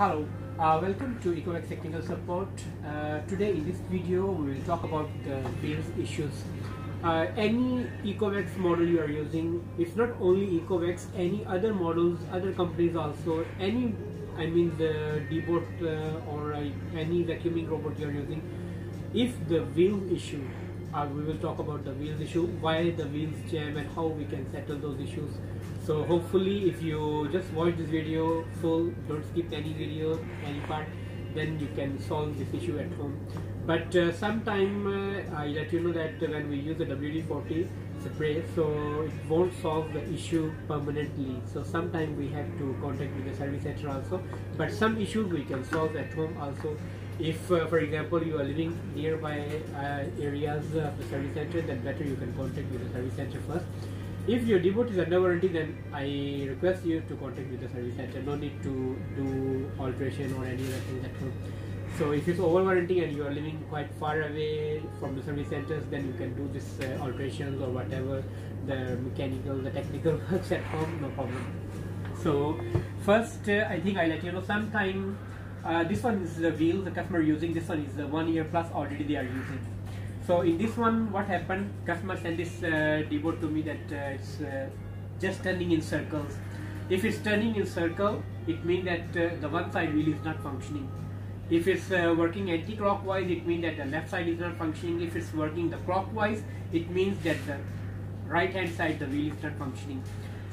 Hello, uh, welcome to Ecovacs Technical Support. Uh, today in this video we will talk about the wheels issues. Uh, any Ecovacs model you are using, it's not only Ecovacs, any other models, other companies also, any, I mean the Deebot uh, or uh, any vacuuming robot you are using, if the wheel issue, uh, we will talk about the wheels issue, why the wheels jam and how we can settle those issues so hopefully if you just watch this video full don't skip any video any part then you can solve this issue at home. But uh, sometime uh, I let you know that when we use the WD-40 spray so it won't solve the issue permanently. So sometime we have to contact with the service center also. But some issues we can solve at home also. If uh, for example you are living nearby uh, areas of the service center then better you can contact with the service center first if your Deebot is under warranty then I request you to contact with the service center. No need to do alteration or any other thing at home. So if it's over warranty and you are living quite far away from the service centers then you can do this uh, alterations or whatever the mechanical the technical works at home no problem. So first uh, I think I let you know sometime uh, this one is the wheel the customer using. This one is the one year plus already they are using so in this one what happened? Customer sent this uh, to me that uh, it's uh, just turning in circles. If it's turning in circle it means that uh, the one side wheel is not functioning. If it's uh, working anti-clockwise it means that the left side is not functioning. If it's working the clockwise it means that the right hand side the wheel is not functioning.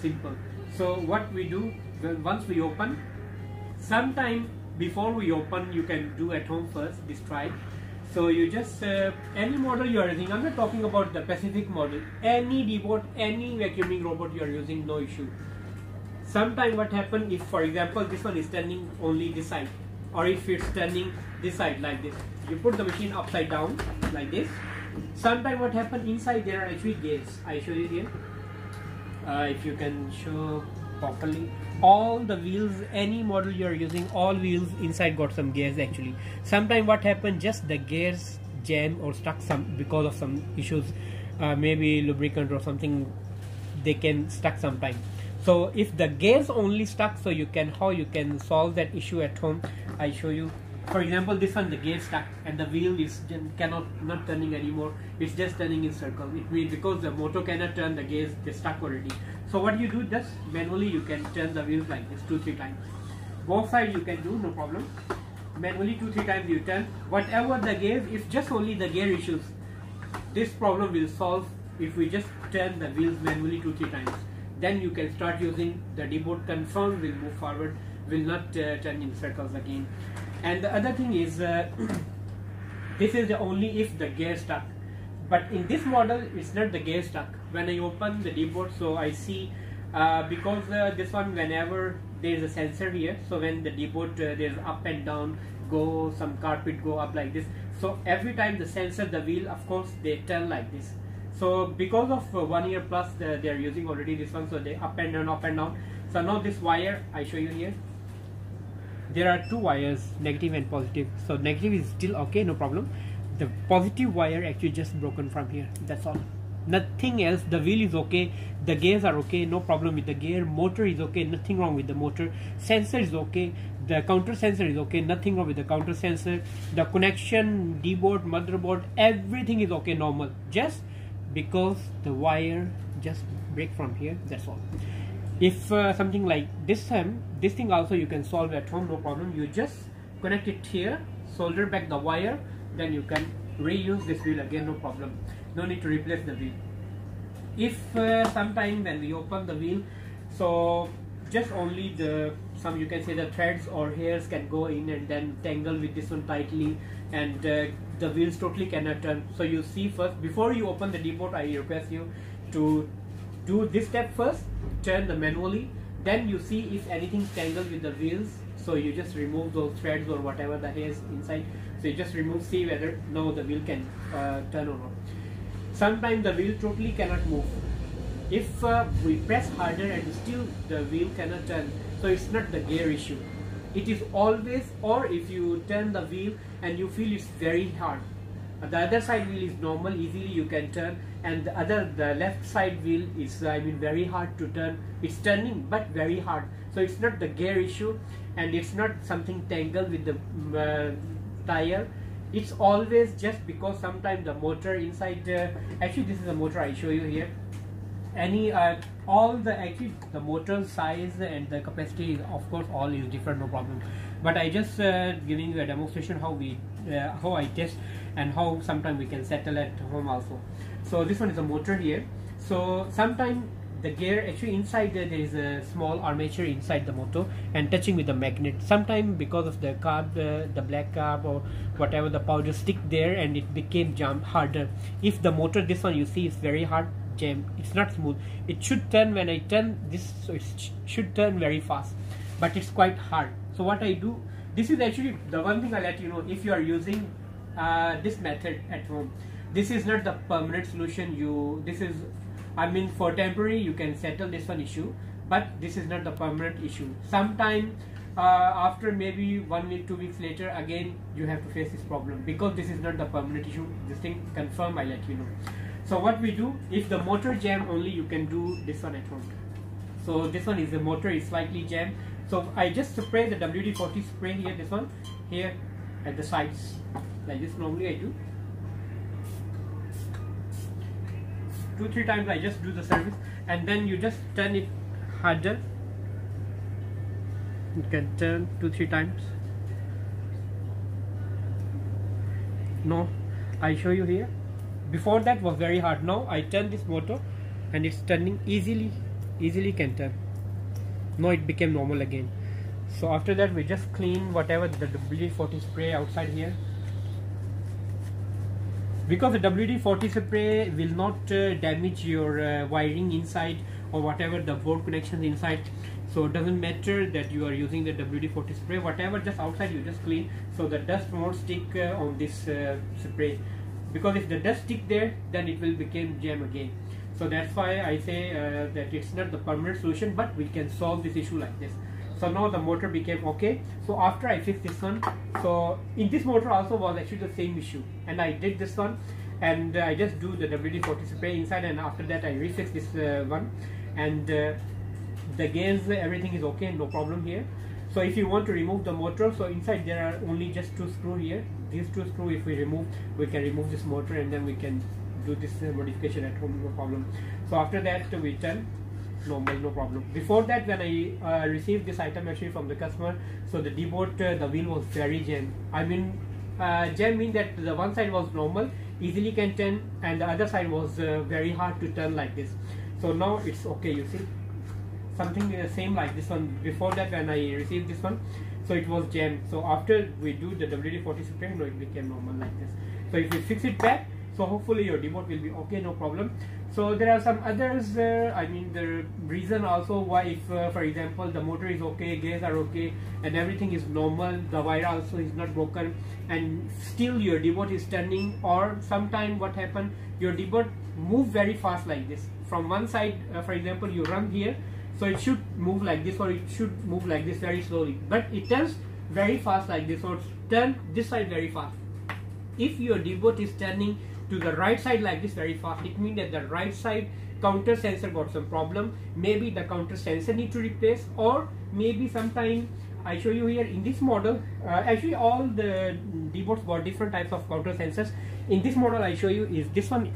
Simple. So what we do once we open sometime before we open you can do at home first this try so you just uh, any model you are using i'm not talking about the pacific model any Deebot any vacuuming robot you are using no issue. Sometime what happen if for example this one is turning only this side or if it's turning this side like this. You put the machine upside down like this. Sometime what happen inside there are actually gears i show you here. Uh, if you can show properly all the wheels any model you're using all wheels inside got some gears actually. Sometime what happened just the gears jam or stuck some because of some issues uh, maybe lubricant or something they can stuck sometime. So if the gears only stuck so you can how you can solve that issue at home i show you for example this one the gear stuck and the wheel is cannot not turning anymore. It's just turning in circle. It means because the motor cannot turn the gears they stuck already. So what you do just manually you can turn the wheels like this two three times. Both sides you can do no problem. Manually two three times you turn. Whatever the gears if just only the gear issues this problem will solve if we just turn the wheels manually two three times. Then you can start using the Deebot confirm will move forward will not uh, turn in circles again and the other thing is uh, this is the only if the gear stuck. But in this model it's not the gear stuck. When I open the Deebot so I see uh, because uh, this one whenever there is a sensor here so when the Deebot uh, there's up and down go some carpet go up like this. So every time the sensor the wheel of course they turn like this. So because of uh, one year plus the, they are using already this one so they up and down up and down. So now this wire I show you here there are two wires negative and positive. So negative is still okay no problem. The positive wire actually just broken from here. That's all. Nothing else. The wheel is okay. The gears are okay. No problem with the gear. Motor is okay. Nothing wrong with the motor. Sensor is okay. The counter sensor is okay. Nothing wrong with the counter sensor. The connection Deebot motherboard everything is okay normal. Just because the wire just break from here. That's all if uh, something like this time this thing also you can solve at home no problem. You just connect it here solder back the wire then you can reuse this wheel again no problem. No need to replace the wheel. If uh, sometime when we open the wheel so just only the some you can say the threads or hairs can go in and then tangle with this one tightly and uh, the wheels totally cannot turn. So you see first before you open the Deebot I request you to do this step first turn the manually then you see if anything tangled with the wheels. So you just remove those threads or whatever the hairs inside. So you just remove see whether no the wheel can uh, turn or not. Sometimes the wheel totally cannot move. If uh, we press harder and still the wheel cannot turn so it's not the gear issue. It is always or if you turn the wheel and you feel it's very hard the other side wheel is normal easily you can turn. And the other the left side wheel is I mean very hard to turn. It's turning but very hard. So it's not the gear issue and it's not something tangled with the mm, uh, tire. It's always just because sometimes the motor inside uh, actually this is a motor I show you here any uh, all the actually the motor size and the capacity is, of course all is different no problem. But I just uh, giving you a demonstration how we uh, how I test and how sometimes we can settle at home also. So this one is a motor here. So sometimes the gear actually inside there, there is a small armature inside the motor and touching with the magnet. Sometimes because of the carb uh, the black carb or whatever the powder stick there and it became jump harder. If the motor this one you see is very hard jam it's not smooth. It should turn when I turn this so it should turn very fast but it's quite hard. So what I do this is actually the one thing I let you know. If you are using uh, this method at home this is not the permanent solution you this is I mean for temporary you can settle this one issue but this is not the permanent issue. Sometime uh, after maybe one week two weeks later again you have to face this problem. Because this is not the permanent issue this thing confirm I let you know so what we do if the motor jam only you can do this one at home. So this one is the motor is slightly jammed. So I just spray the WD-40 spray here this one here at the sides. Like this normally I do. Two three times I just do the service and then you just turn it harder. You can turn two three times. No I show you here before that was very hard. Now I turn this motor and it's turning easily easily can turn. Now it became normal again. So after that we just clean whatever the WD-40 spray outside here. Because the WD-40 spray will not uh, damage your uh, wiring inside or whatever the board connections inside. So it doesn't matter that you are using the WD-40 spray. Whatever just outside you just clean so the dust won't stick uh, on this uh, spray because if the dust stick there then it will become jam again. So that's why I say uh, that it's not the permanent solution but we can solve this issue like this. So now the motor became okay. So after I fixed this one so in this motor also was actually the same issue. And I did this one and uh, I just do the WD-40 spray inside and after that I refix this uh, one. And uh, the gears everything is okay no problem here. So if you want to remove the motor so inside there are only just two screw here these two screw if we remove we can remove this motor and then we can do this uh, modification at home no problem. So after that we turn. Normal no problem. Before that when i uh, received this item actually from the customer so the Deebot uh, the wheel was very jam. I mean uh, jam mean that the one side was normal easily can turn and the other side was uh, very hard to turn like this. So now it's okay you see something same like this one. Before that when i received this one so it was jammed so after we do the wd-40 spray no it became normal like this. So if you fix it back so hopefully your Deebot will be okay no problem. So there are some others uh, i mean the reason also why if uh, for example the motor is okay gears are okay and everything is normal the wire also is not broken and still your Deebot is turning or sometime what happened your Deebot move very fast like this. From one side uh, for example you run here so it should move like this or it should move like this very slowly. But it turns very fast like this or turn this side very fast. If your Deebot is turning to the right side like this very fast it means that the right side counter sensor got some problem. Maybe the counter sensor need to replace or maybe sometime I show you here in this model uh, actually all the Deebots got different types of counter sensors. In this model I show you is this one.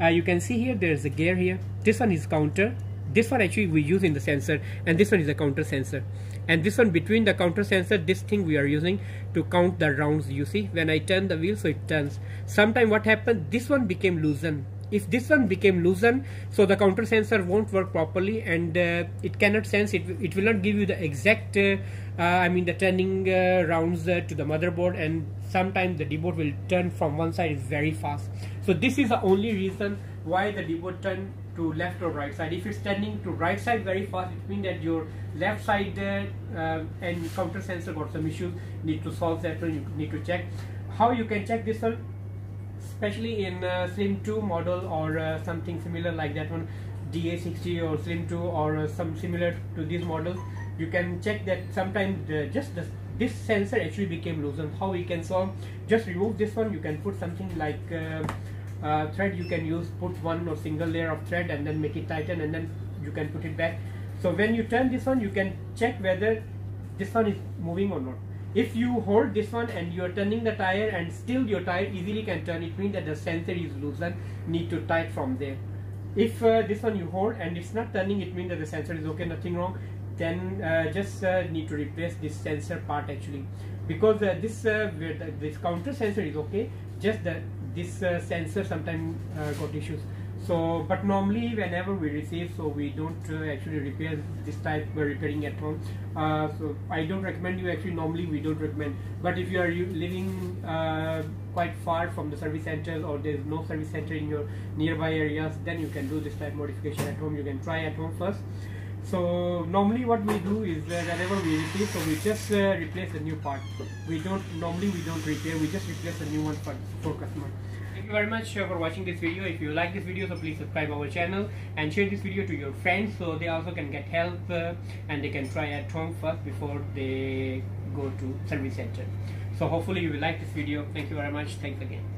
Uh, you can see here there is a gear here. This one is counter this one actually we use in the sensor and this one is a counter sensor. And this one between the counter sensor this thing we are using to count the rounds you see. When I turn the wheel so it turns. Sometime what happened this one became loosened. If this one became loosened so the counter sensor won't work properly and uh, it cannot sense it it will not give you the exact uh, uh, I mean the turning uh, rounds uh, to the motherboard and sometimes the Deebot will turn from one side very fast. So this is the only reason why the Deebot turn to left or right side. If it's turning to right side very fast it means that your left side uh, and counter sensor got some issues. Need to solve that one you need to check. How you can check this one? Especially in uh, slim 2 model or uh, something similar like that one da60 or slim 2 or uh, some similar to these models you can check that sometimes just the, this sensor actually became loose and how we can solve? Just remove this one. You can put something like uh, thread you can use put one or single layer of thread and then make it tighten and then you can put it back. So when you turn this one you can check whether this one is moving or not. If you hold this one and you are turning the tire and still your tire easily can turn it means that the sensor is loosened need to tight from there. If uh, this one you hold and it's not turning it means that the sensor is okay nothing wrong. Then uh, just uh, need to replace this sensor part actually. Because uh, this uh, the, this counter sensor is okay just that this uh, sensor sometimes got issues. So but normally whenever we receive so we don't uh, actually repair this type we're repairing at home uh, so I don't recommend you. Actually normally we don't recommend. But if you are living uh, quite far from the service centers or there's no service center in your nearby areas then you can do this type modification at home. You can try at home first so normally what we do is uh, whenever we replace so we just uh, replace a new part. We don't normally we don't repair we just replace a new one for, for customer. Thank you very much uh, for watching this video. If you like this video so please subscribe our channel and share this video to your friends so they also can get help uh, and they can try at home first before they go to service center. So hopefully you will like this video. Thank you very much. Thanks again